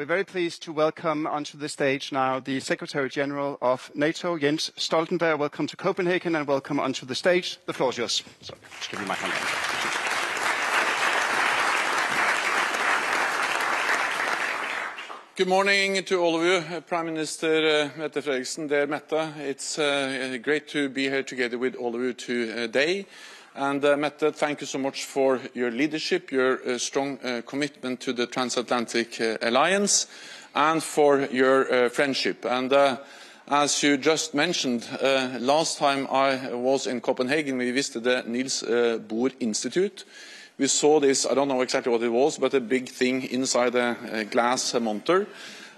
We're very pleased to welcome onto the stage now the Secretary General of NATO, Jens Stoltenberg. Welcome to Copenhagen and welcome onto the stage. The floor is yours. So, just give my hand. Good morning to all of you. Prime Minister Mette Frederiksen, dear Mette, it's uh, great to be here together with all of you today. And uh, Mette, thank you so much for your leadership, your uh, strong uh, commitment to the transatlantic uh, alliance, and for your uh, friendship. And uh, as you just mentioned, last time I was in Copenhagen, we visited the Niels Bohr Institute. We saw this, I don't know exactly what it was, but a big thing inside a, glass monitor.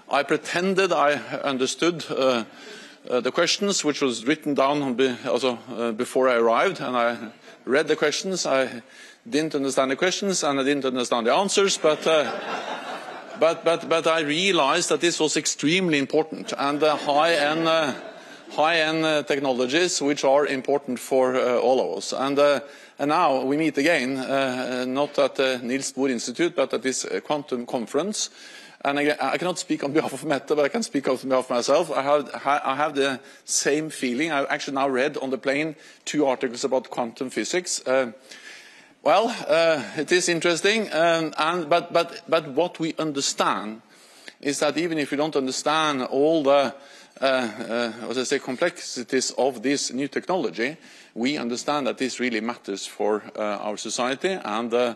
I pretended I understood uh, the questions, which was written down be, also, uh, before I arrived, and I read the questions. I didn't understand the questions and I didn't understand the answers, but, uh, but, but, but I realized that this was extremely important and high-end uh, high-end uh, technologies which are important for all of us. And, and, now we meet again, not at the Niels Bohr Institute, but at this quantum conference. And I, I, cannot speak on behalf of Mette, but I can speak on behalf of myself. I have, I have the same feeling. I've actually now read on the plane two articles about quantum physics. Uh, well, uh, it is interesting, um, and, but, but, but what we understand is that even if we don't understand all the uh, uh, I say, complexities of this new technology, we understand that this really matters for uh, our society and uh,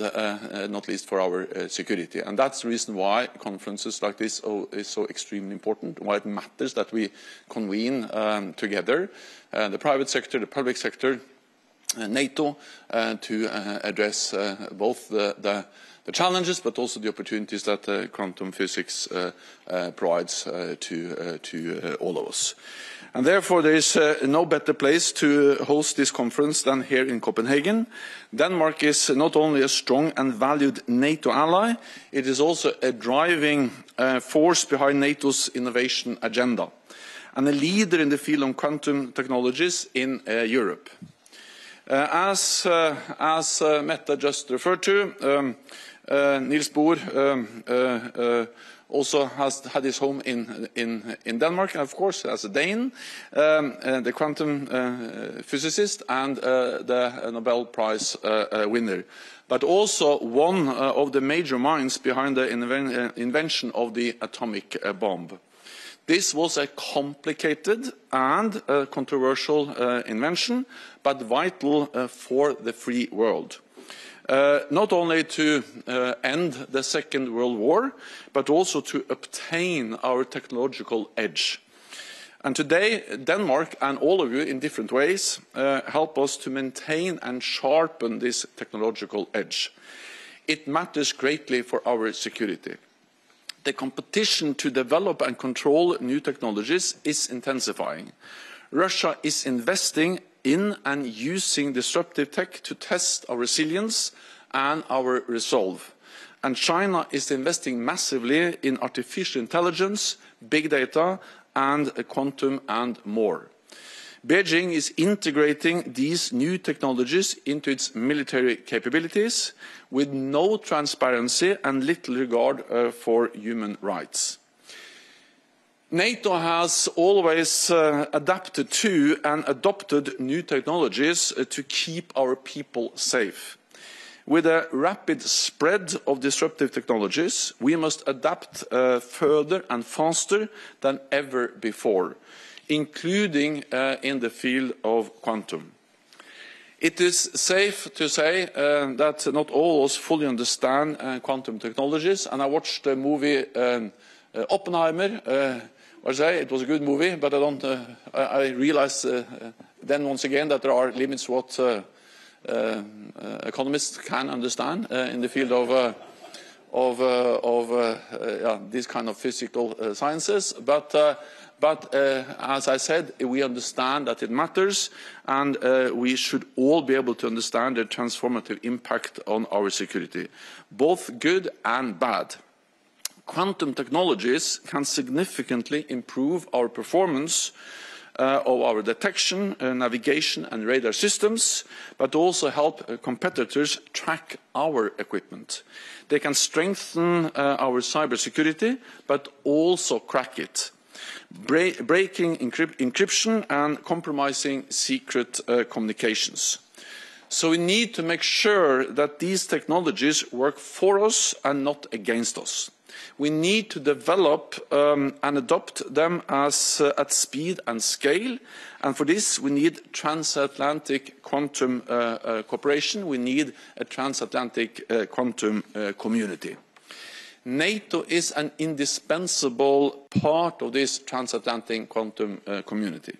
uh, uh, not least for our uh, security. And that's the reason why conferences like this is so extremely important, why it matters that we convene um, together, the private sector, the public sector, NATO, to address both the, the the challenges, but also the opportunities that uh, quantum physics uh, uh, provides to, to all of us. And therefore, there is uh, no better place to host this conference than here in Copenhagen. Denmark is not only a strong and valued NATO ally, it is also a driving uh, force behind NATO's innovation agenda, and a leader in the field of quantum technologies in uh, Europe. Uh, as, as uh, Mette just referred to, um, Niels Bohr um, also has had his home in, in, in Denmark, of course, as a Dane, um, the quantum uh, physicist and uh, the Nobel Prize uh, winner. But also one of the major minds behind the inven invention of the atomic bomb. This was a complicated and controversial invention, but vital for the free world. Uh, not only to uh, end the Second World War, but also to obtain our technological edge. And today, Denmark and all of you in different ways uh, help us to maintain and sharpen this technological edge. It matters greatly for our security. The competition to develop and control new technologies is intensifying. Russia is investing in and using disruptive tech to test our resilience and our resolve. And China is investing massively in artificial intelligence, big data, and quantum and more. Beijing is integrating these new technologies into its military capabilities with no transparency and little regard uh, for human rights. NATO has always uh, adapted to and adopted new technologies uh, to keep our people safe. With a rapid spread of disruptive technologies, we must adapt uh, further and faster than ever before, including uh, in the field of quantum. It is safe to say uh, that not all of us fully understand uh, quantum technologies, and I watched the movie um, Oppenheimer I say it was a good movie, but I don't. Uh, I, realize uh, then once again that there are limits what uh, economists can understand in the field of of, of yeah, these kind of physical sciences. But but as I said, we understand that it matters, and we should all be able to understand the transformative impact on our security, both good and bad quantum technologies can significantly improve our performance uh, uh, of our detection, uh, navigation and radar systems, but also help uh, competitors track our equipment. They can strengthen uh, our cybersecurity, but also crack it, Breaking encryp encryption and compromising secret uh, communications. So we need to make sure that these technologies work for us and not against us. We need to develop um, and adopt them as, uh, at speed and scale. And for this, we need transatlantic quantum uh, uh, cooperation. We need a transatlantic uh, quantum uh, community. NATO is an indispensable part of this transatlantic quantum uh, community.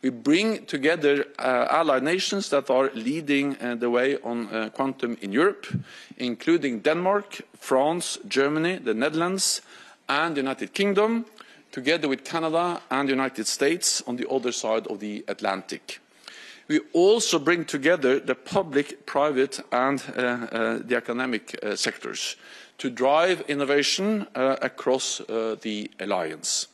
We bring together uh, allied nations that are leading uh, the way on uh, quantum in Europe, including Denmark, France, Germany, the Netherlands, and the United Kingdom, together with Canada and the United States on the other side of the Atlantic. We also bring together the public, private, and uh, uh, the academic uh, sectors to drive innovation across the alliance.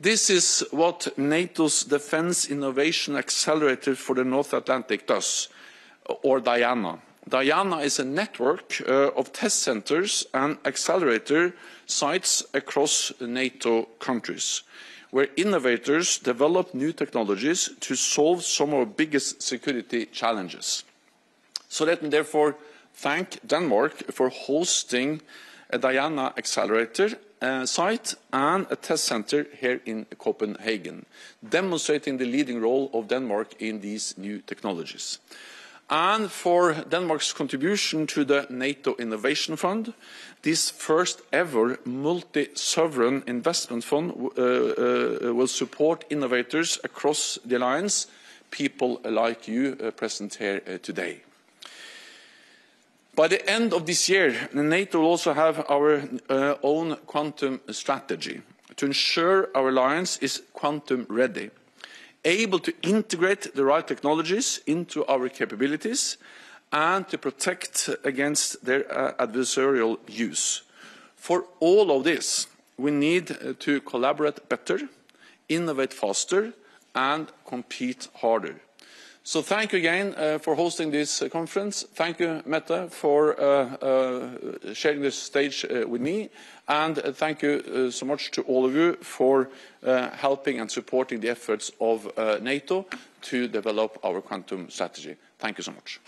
This is what NATO's Defence Innovation Accelerator for the North Atlantic does, or DIANA. DIANA is a network uh, of test centres and accelerator sites across NATO countries, where innovators develop new technologies to solve some of our biggest security challenges. So let me therefore thank Denmark for hosting a DIANA accelerator uh, site and a test center here in Copenhagen, demonstrating the leading role of Denmark in these new technologies. And for Denmark's contribution to the NATO Innovation Fund, this first ever multi-sovereign investment fund uh, uh, will support innovators across the alliance, people like you present here today. By the end of this year, NATO will also have our uh, own quantum strategy to ensure our alliance is quantum ready, able to integrate the right technologies into our capabilities and to protect against their uh, adversarial use. For all of this, we need uh, to collaborate better, innovate faster, and compete harder. So thank you again uh, for hosting this uh, conference. Thank you, Mette, for uh, uh sharing this stage uh, with me. And uh, thank you so much to all of you for helping and supporting the efforts of NATO to develop our quantum strategy. Thank you so much.